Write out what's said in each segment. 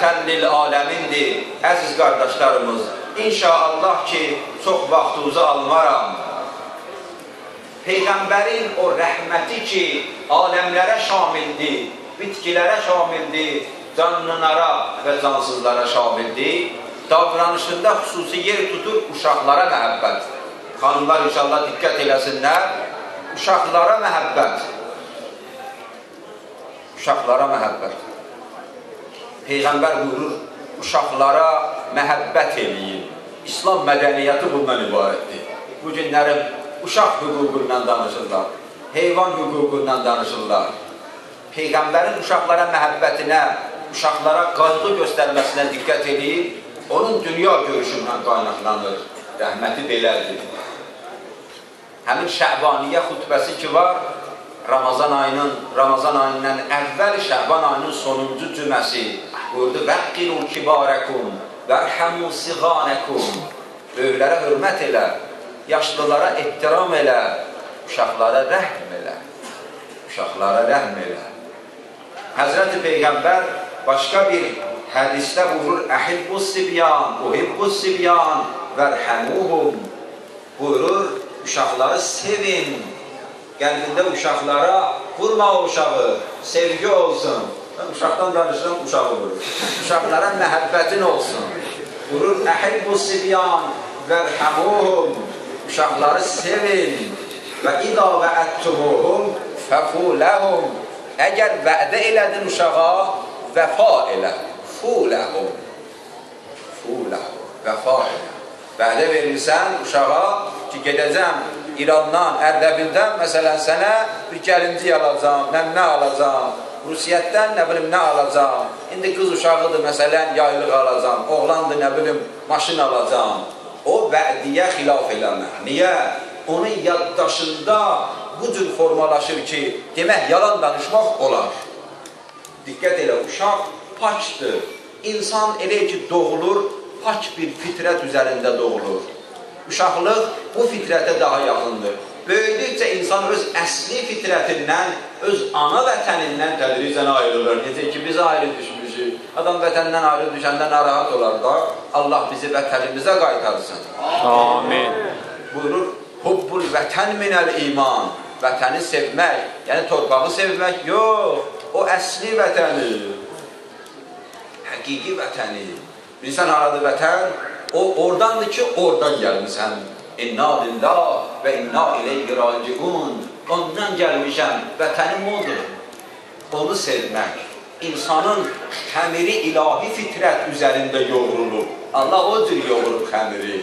Təllil aləmindir, əziz qardaşlarımız. İnşallah ki, çox vaxtınızı almaram. Peyğəmbərin o rəhməti ki, aləmlərə şamildir, bitkilərə şamildir, canlılara və cansızlara şamildir, davranışında xüsusi yer tutur uşaqlara məhəbbət. Xanımlar inşallah diqqət eləsinlər, uşaqlara məhəbbət. Uşaqlara məhəbbət. Peyğəmbər buyurur, uşaqlara məhəbbət eləyin. İslam mədəniyyəti bundan ibarətdir. Bu günlərin uşaq hüququndan danışırlar, heyvan hüququndan danışırlar. Peyğəmbərin uşaqlara məhəbbətinə, uşaqlara qayğı göstərməsinə diqqət edin, onun dünya görüşündən qaynaqlanır. Rəhməti belədir. Həmin Şəhbaniyə xütbəsi ki var, Ramazan ayının, Ramazan ayından əvvəl Şəhban ayının sonuncu cüməsi buyurdu, Vəqqinu kibarəkum, vərhəmu siğanəkum, böyüklərə hörmət elə, yaşlılara ehtiram elə, uşaqlara rəhm elə, uşaqlara rəhm elə. Həzrəti Peyğəmbər başqa bir hədisdə buyurur, Əhibbus sibyan, uhibbus sibyan, vərhəmuhum, buyurur, uşaqları sevin, qəlbində uşaqlara vurma o uşağı, sevgi olsun. Mən uşaqdan danışıram, uşağı vurur. Uşaqlara məhəbbətin olsun. Vurur, əhibbu sibyan vərhəmuhum. Uşaqları sevin. Və idə və əttuhuhum fəfuləhum. Əgər vədə elədin uşağa, vəfa elə. Fuləhum. Fuləhum. Vəfa elə. Vədə verirsən uşağa ki, gedəcəm İrandan, Ərdəbildən, məsələn, sənə bir gəlinci alacam, nəmnə alacam, Rusiyyətdən nə bilim nə alacam, indi qız uşağıdır, məsələn, yaylıq alacam, oğlandır, nə bilim, maşın alacam. O vədiyə xilaf eləmək. Niyə? Onun yaddaşında bu cür formalaşır ki, demək, yalan danışmaq olar. Diqqət elə, uşaq paçdır. İnsan elə ki, doğulur, paç bir fitrət üzərində doğulur. Uşaqlıq bu fitrətə daha yaxındır. Böyüdükcə insan öz əsli fitrətindən, öz ana vətənindən tədricən ayrılır. Necə ki, biz ayrı düşmüşük. Adam vətəndən ayrı düşəndə narahat olar da, Allah bizi vətənimizə qaytarsın. Amin. Buyurur, hubbul vətən minəl iman. Vətəni sevmək, yəni torpağı sevmək, yox, o əsli vətəni, həqiqi vətəni. Bilsən, aradı vətən, O oradandır ki, oradan gəlmişsən. İnna lillah və inna ileyhi raciun. Ondan gəlmişəm, vətənim odur. Onu sevmək. İnsanın xəmiri ilahi fitrət üzərində yoğrulub. Allah o cür yoğurub xəmiri.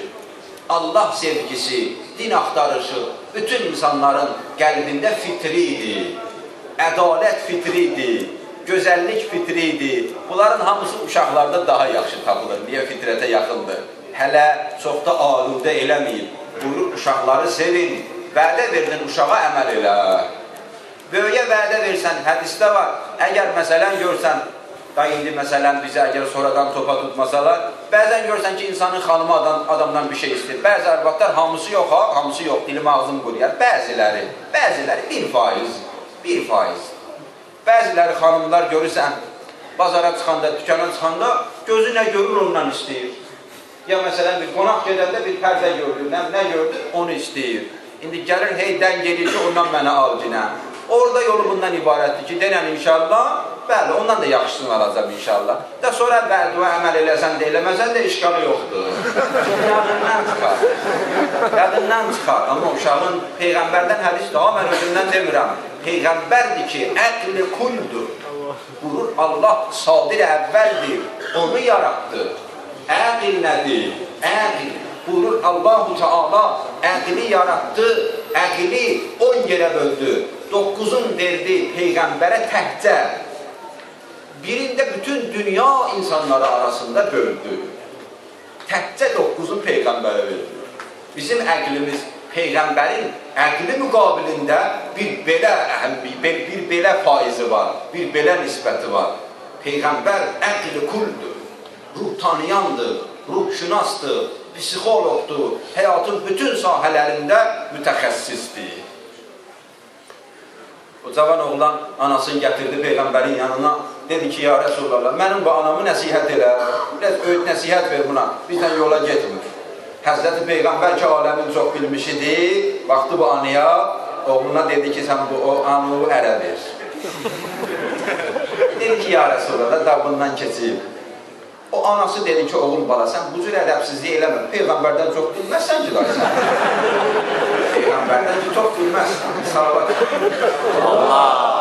Allah sevgisi, din axtarışı bütün insanların qəlbində fitridir. Ədalət fitridir gözəllik fitridir. Bunların hamısı uşaqlarda daha yaxşı tapılır. Niyə fitrətə yaxındır? hələ çox da aludə eləməyib. Buyurur, uşaqları sevin, vədə verdin, uşağa əməl elə. Böyüyə vədə versən, hədisdə var, əgər məsələn görsən, da indi məsələn bizə əgər sonradan topa tutmasalar, bəzən görsən ki, insanın xanımı adam, adamdan bir şey istəyir. Bəzi arvadlar hamısı yox ha, hamısı yox, dilim ağzım quruyar. Bəziləri, bəziləri bir faiz, bir faiz. Bəziləri xanımlar görürsən, bazara çıxanda, dükana çıxanda gözü nə görür ondan istəyir. Ya məsələn bir qonaq gedəndə bir pərdə gördü, nə, nə gördü, onu istəyir. İndi gəlir, hey dən gedir ki, ondan mənə al cinə. Orada yolu bundan ibarətdir ki, denən inşallah, bəli, ondan da yaxşısını alacam inşallah. Da sonra vədua əməl eləsən də eləməsən də işqalı yoxdur. Yadından çıxar. Yadından çıxar. Amma uşağın Peyğəmbərdən hədis daha mən özümdən demirəm. Peyğəmbərdir ki, əqli kuldur. Buyurur, Allah sadir əvvəldir, onu yaratdı. Əqil nədir? Əqil. Buyurur Allahu Teala əqli yaratdı, əqli 10 yerə böldü. 9-un verdi Peyğəmbərə təhcə. Birində bütün dünya insanları arasında böldü. Təhcə 9-u Peyğəmbərə verdi. Bizim əqlimiz Peyğəmbərin əqli müqabilində bir belə bir belə faizi var, bir belə nisbəti var. Peyğəmbər əqli kuldur ruh tanıyandır, ruhşünasdır, psixologdur, həyatın bütün sahələrində mütəxəssisdir. O cavan oğlan anasını gətirdi Peyğəmbərin yanına, Dedi ki, ya Rəsulullah, mənim bu anamı nəsihət elə, biraz öyüd nəsihət ver buna, bizlə yola getmir. Həzrəti Peyğəmbər ki, aləmin çox bilmişidir, vaxtı bu anıya, oğluna dedi ki, sən bu o anı ərə ver. dedi ki, ya Rəsulullah, da bundan keçib. Anası dedi ki, oğul bala, sən bu cür ədəbsizlik eləmə. Peyğəmbərdən çox bilməzsən ki, dayı sən. Peyğəmbərdən ki, çox bilməzsən. Salavat. Allah.